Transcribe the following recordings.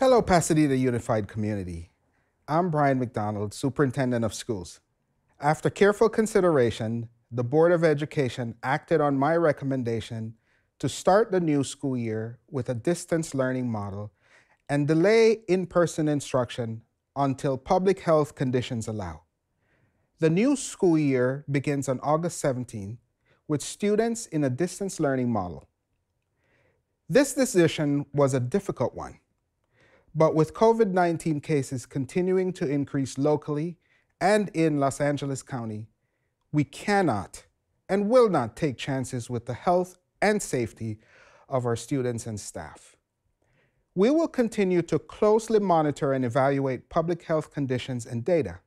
Hello, Pasadena Unified Community. I'm Brian McDonald, Superintendent of Schools. After careful consideration, the Board of Education acted on my recommendation to start the new school year with a distance learning model and delay in person instruction until public health conditions allow. The new school year begins on August 17 with students in a distance learning model. This decision was a difficult one, but with COVID 19 cases continuing to increase locally and in Los Angeles County, we cannot and will not take chances with the health and safety of our students and staff. We will continue to closely monitor and evaluate public health conditions and data.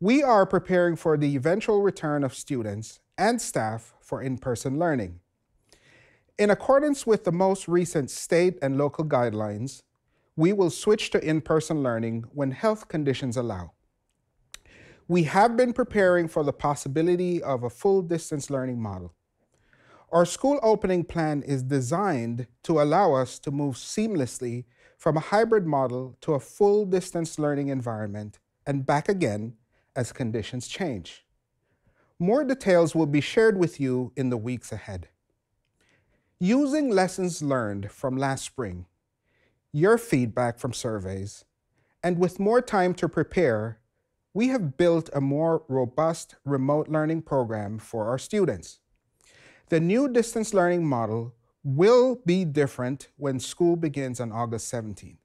We are preparing for the eventual return of students and staff for in person learning. In accordance with the most recent state and local guidelines, we will switch to in person learning when health conditions allow. We have been preparing for the possibility of a full distance learning model. Our school opening plan is designed to allow us to move seamlessly from a hybrid model to a full distance learning environment and back again as conditions change. More details will be shared with you in the weeks ahead. Using lessons learned from last spring, your feedback from surveys, and with more time to prepare, we have built a more robust remote learning program for our students. The new distance learning model will be different when school begins on August 17.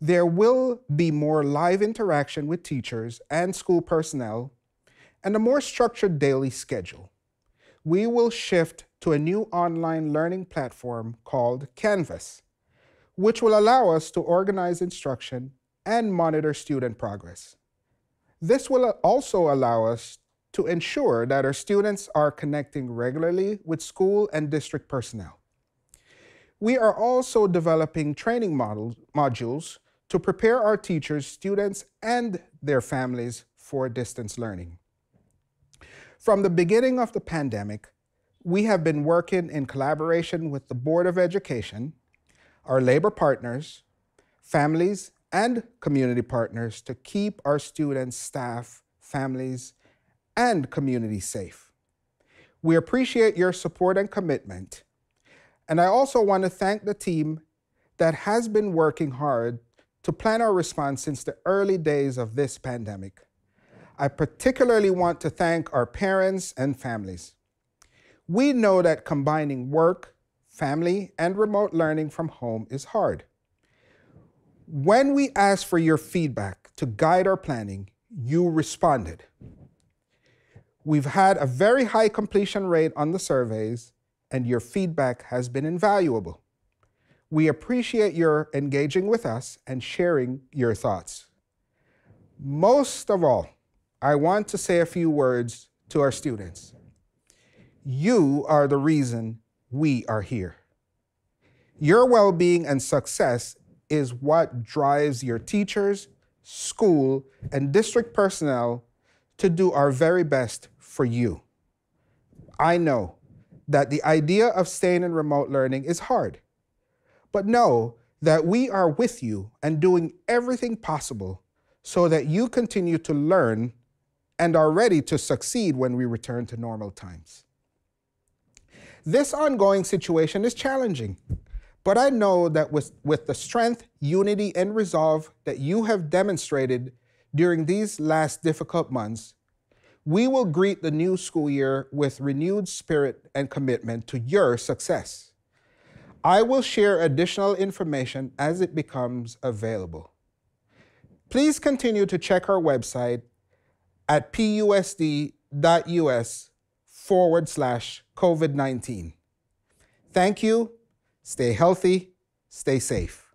There will be more live interaction with teachers and school personnel and a more structured daily schedule. We will shift to a new online learning platform called Canvas, which will allow us to organize instruction and monitor student progress. This will also allow us to ensure that our students are connecting regularly with school and district personnel. We are also developing training models, modules to prepare our teachers, students, and their families for distance learning. From the beginning of the pandemic, we have been working in collaboration with the Board of Education, our labor partners, families, and community partners to keep our students, staff, families, and community safe. We appreciate your support and commitment. And I also want to thank the team that has been working hard to plan our response since the early days of this pandemic. I particularly want to thank our parents and families. We know that combining work, family, and remote learning from home is hard. When we asked for your feedback to guide our planning, you responded. We've had a very high completion rate on the surveys, and your feedback has been invaluable. We appreciate your engaging with us and sharing your thoughts. Most of all, I want to say a few words to our students. You are the reason we are here. Your well being and success is what drives your teachers, school, and district personnel to do our very best for you. I know that the idea of staying in remote learning is hard, but know that we are with you and doing everything possible so that you continue to learn and are ready to succeed when we return to normal times. This ongoing situation is challenging. But I know that with, with the strength, unity, and resolve that you have demonstrated during these last difficult months, we will greet the new school year with renewed spirit and commitment to your success. I will share additional information as it becomes available. Please continue to check our website at pusd.us forward slash COVID 19. Thank you Stay healthy, stay safe.